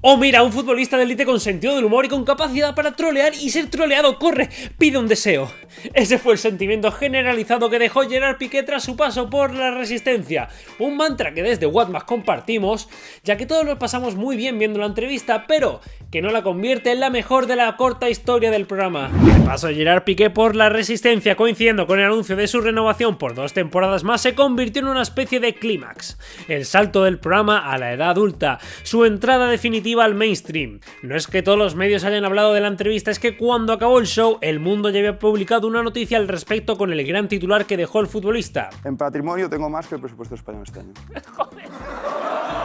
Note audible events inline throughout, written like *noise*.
O mira, un futbolista de élite con sentido del humor y con capacidad para trolear y ser troleado, corre, pide un deseo. Ese fue el sentimiento generalizado que dejó Gerard Piqué tras su paso por la resistencia. Un mantra que desde Watmas compartimos, ya que todos lo pasamos muy bien viendo la entrevista, pero que no la convierte en la mejor de la corta historia del programa. El paso de Gerard Piqué por la resistencia, coincidiendo con el anuncio de su renovación por dos temporadas más, se convirtió en una especie de clímax. El salto del programa a la edad adulta, su entrada definitiva al mainstream. No es que todos los medios hayan hablado de la entrevista, es que cuando acabó el show, el mundo ya había publicado una noticia al respecto con el gran titular que dejó el futbolista. En patrimonio tengo más que el presupuesto español este año. *laughs*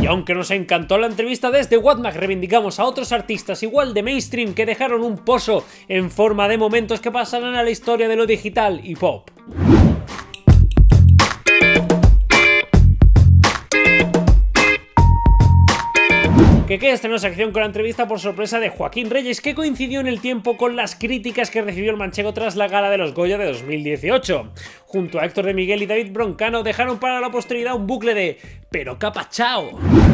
Y aunque nos encantó la entrevista desde Watmag, reivindicamos a otros artistas igual de mainstream que dejaron un pozo en forma de momentos que pasarán a la historia de lo digital y pop. Que queda esta nueva sección con la entrevista por sorpresa de Joaquín Reyes, que coincidió en el tiempo con las críticas que recibió el manchego tras la gala de los Goya de 2018. Junto a Héctor de Miguel y David Broncano dejaron para la posteridad un bucle de ¿Pero qué?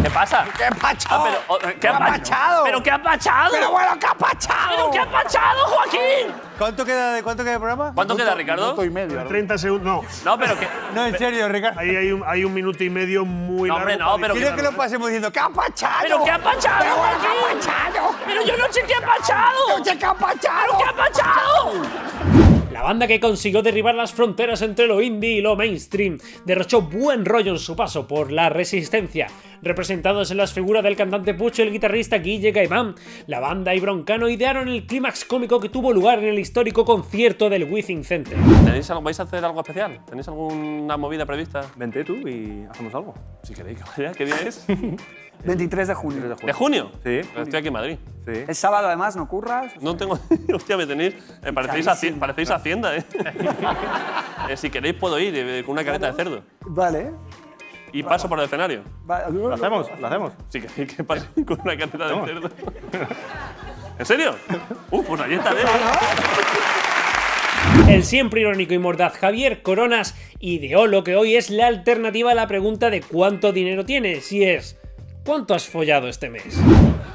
¿Qué pasa? ¿Qué ha pachado? Ah, pero, oh, ¿qué, ha pachado? ¿Pero qué ha pachado? ¡Pero bueno, qué ha pachado! ¿Pero qué ha pachado, Joaquín? ¿Cuánto queda de cuánto queda de programa? ¿Cuánto queda, Ricardo? Minuto y medio. 30 segundos. No. No, pero que. No, en serio, Ricardo. Ahí hay un, hay un minuto y medio muy No, largo. hombre, no, pero Quiero que lo pasemos diciendo ¿qué ha pachado? ¿Pero qué ha pachado, ¡Pero bueno, qué ha pachado! ¡Pero yo no sé qué ha pachado! ¡No sé qué ha pachado! ¿Qué ha pachado? La banda que consiguió derribar las fronteras entre lo indie y lo mainstream derrochó buen rollo en su paso por la resistencia, representados en las figuras del cantante Pucho y el guitarrista Guille Gaimán. La banda y Broncano idearon el clímax cómico que tuvo lugar en el histórico concierto del Within Center. ¿Tenéis algo, ¿Vais a hacer algo especial? ¿Tenéis alguna movida prevista? Vente tú y hacemos algo. Si queréis que vaya. ¿Qué día es? *laughs* 23 de junio. ¿De junio? Sí. Estoy aquí en Madrid. Sí. Es sábado además, ¿no curras? No tengo. *laughs* Hostia, me tenéis. eh, parecéis, haci- parecéis Hacienda, ¿eh? *laughs* Eh, Si queréis, puedo ir eh, con una careta de cerdo. Vale. Y paso por el escenario. Va- ¿Lo hacemos? ¿Lo hacemos? Si queréis que pase *laughs* con una careta de cerdo. ¿En serio? Uf, pues ahí estaré. El siempre irónico y mordaz Javier Coronas ideó lo que hoy es la alternativa a la pregunta de cuánto dinero tienes, y es ¿cuánto has follado este mes?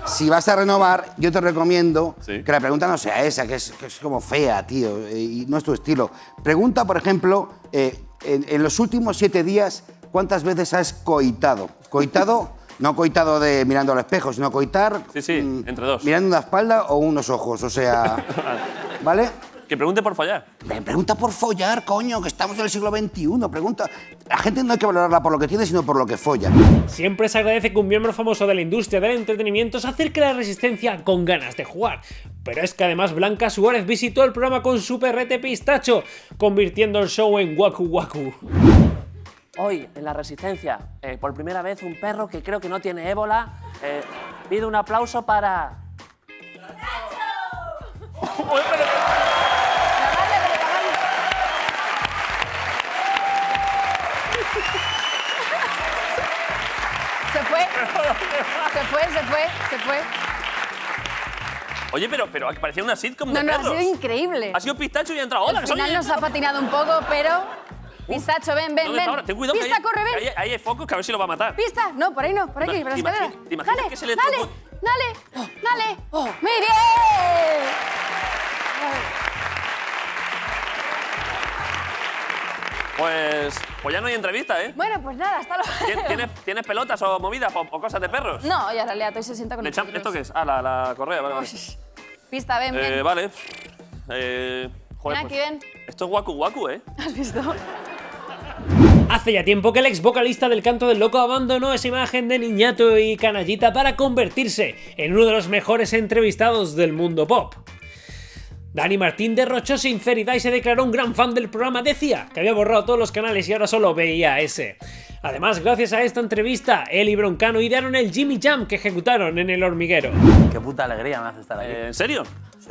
Si vas a renovar, yo te recomiendo Sí. que la pregunta no sea esa, que es, que es como fea, tío, eh, y no es tu estilo. Pregunta, por ejemplo, eh, en, en los últimos siete días, ¿cuántas veces has coitado? Coitado, no coitado de mirando al espejo, sino coitar... Sí, sí, mm, entre dos. Mirando una espalda o unos ojos, o sea... *laughs* ¿Vale? Que pregunte por follar. Pre- Pregunta por follar, coño, que estamos en el siglo XXI. Pregunta. La gente no hay que valorarla por lo que tiene, sino por lo que folla. Siempre se agradece que un miembro famoso de la industria del entretenimiento se acerque a la resistencia con ganas de jugar. Pero es que además Blanca Suárez visitó el programa con su perrete pistacho, convirtiendo el show en Waku Waku. Hoy, en la Resistencia, eh, por primera vez, un perro que creo que no tiene ébola. Eh, pido un aplauso para. Se fue. Se fue, se fue, se fue. Oye, pero, pero parecía una sitcom No, de no, ha perros. sido increíble. Ha sido pistacho y ha entrado. Hola, Al que soy final nos ha patinado un poco, pero. Pistacho, ven, ven, ven. Ten cuidado que Pista, ahí- corre, ven. Ahí, ahí hay focos que a ver si lo va a matar. Pista, no, por ahí no, por aquí, por la escalera. te imaginas Dale, que se le dale, tocó- dale, dale. Muy bien. Pues, pues ya no hay entrevista, ¿eh? Bueno, pues nada, hasta luego. ¿Tien- ¿Tienes, ¿Tienes pelotas o movidas o, o cosas de perros? No, ya la lea, hoy se sienta con nosotros. ¿Esto qué es? Ah, la, la correa, vale, vale. Pista, ven, ven. Eh, vale. Eh, joder, Ven aquí, pues, ven. Esto es Waku Waku, ¿eh? ¿Has visto? Hace ya tiempo que el ex vocalista del Canto del Loco abandonó esa imagen de niñato y canallita para convertirse en uno de los mejores entrevistados del mundo pop. Dani Martín derrochó sinceridad y se declaró un gran fan del programa. Decía que había borrado todos los canales y ahora solo veía ese. Además, gracias a esta entrevista, él y Broncano idearon el Jimmy Jam que ejecutaron en el hormiguero. Qué puta alegría me hace estar aquí. Eh, ¿En serio?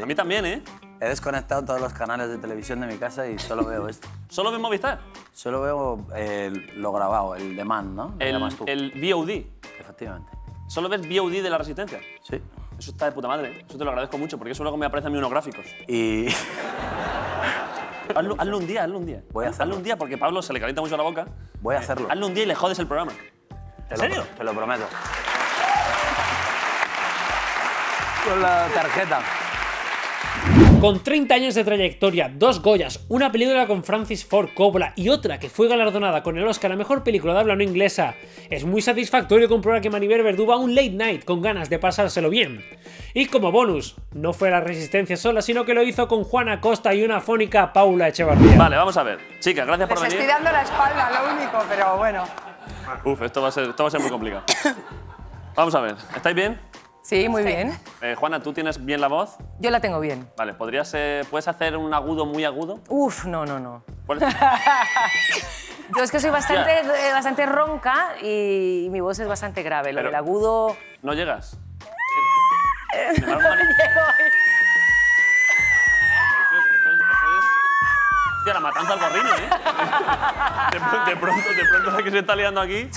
A mí también, ¿eh? He desconectado todos los canales de televisión de mi casa y solo veo esto. *laughs* ¿Solo ves Movistar? Solo veo eh, lo grabado, el demand, ¿no? El, el VOD. Efectivamente. ¿Solo ves VOD de la Resistencia? Sí. Eso está de puta madre. ¿eh? Eso te lo agradezco mucho porque eso luego me aparece a mí unos gráficos. Y *laughs* Hazlo, hazlo un día, hazlo un día. Voy a Hazlo hacerlo. un día porque Pablo se le calienta mucho la boca. voy a hacerlo. Hazlo un día y le jodes el programa. ¿En serio? Te lo prometo. Con la tarjeta. Con 30 años de trayectoria, dos Goyas, una película con Francis Ford Coppola y otra que fue galardonada con el Oscar a Mejor Película de Habla No Inglesa, es muy satisfactorio comprobar que Maribel Verdú va a un late night con ganas de pasárselo bien. Y como bonus, no fue la resistencia sola, sino que lo hizo con Juana Costa y una fónica Paula Echevarría. Vale, vamos a ver. Chicas, gracias por Les estoy venir. dando la espalda, lo único, pero bueno. Uf, esto va a ser, esto va a ser muy complicado. *coughs* Vamos a ver. ¿Estáis bien? Sí, muy bien. Eh, Juana, ¿tú tienes bien la voz? Yo la tengo bien. Vale, ¿podrías, eh, ¿puedes hacer un agudo muy agudo? Uf, no, no, no. ¿Cuál *laughs* es? Yo es que soy bastante, eh, bastante ronca y mi voz es bastante grave. Lo Pero- del agudo... ¿No llegas? *laughs* Sin embargo, Llego La matanza al gorrino, ¿eh? De, pr- de pronto, de pronto se está liando aquí.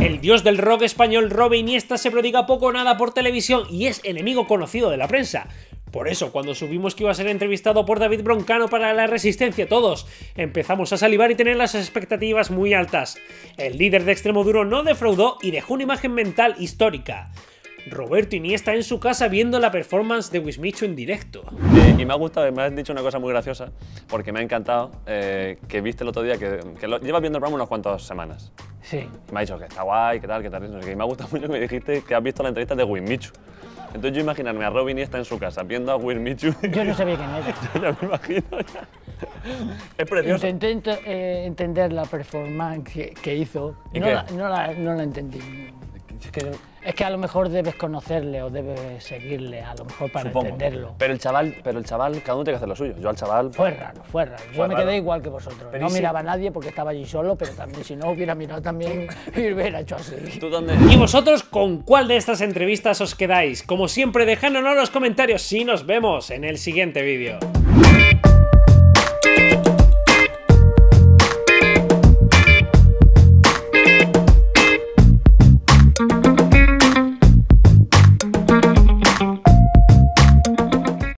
El dios del rock español Robe Iniesta se prodiga poco o nada por televisión y es enemigo conocido de la prensa. Por eso, cuando supimos que iba a ser entrevistado por David Broncano para La Resistencia, todos empezamos a salivar y tener las expectativas muy altas. El líder de Extremo Duro no defraudó y dejó una imagen mental histórica. Roberto Iniesta en su casa viendo la performance de Wismichu en directo. Eh, y me ha gustado, me has dicho una cosa muy graciosa, porque me ha encantado eh, que viste el otro día que, que lo, llevas viendo el programa unas cuantas semanas. Sí. Y me ha dicho que está guay, que tal, que tal, no sé qué. Y me ha gustado *laughs* mucho que me dijiste que has visto la entrevista de Wismichu. Entonces yo imaginarme a Robin Iniesta en su casa viendo a Wismichu. Yo no sabía quién era. *laughs* ya me imagino ya. Es precioso. Intenté ent- eh, entender la performance que, que hizo. ¿Y no, qué? La, no, la, no la entendí. Es que- Es que a lo mejor debes conocerle o debes seguirle, a lo mejor para supongo. entenderlo. Pero el chaval, pero el chaval, cada uno tiene que hacer lo suyo. Yo al chaval. Fue raro, fue raro. Yo Fue me raro. quedé igual que vosotros. Pero no ¿y si- miraba a nadie porque estaba allí solo, pero también si no hubiera mirado también *laughs* y hubiera hecho así. ¿Tú dónde? ¿Y vosotros con cuál de estas entrevistas os quedáis? Como siempre, dejádnoslo en los comentarios y nos vemos en el siguiente vídeo.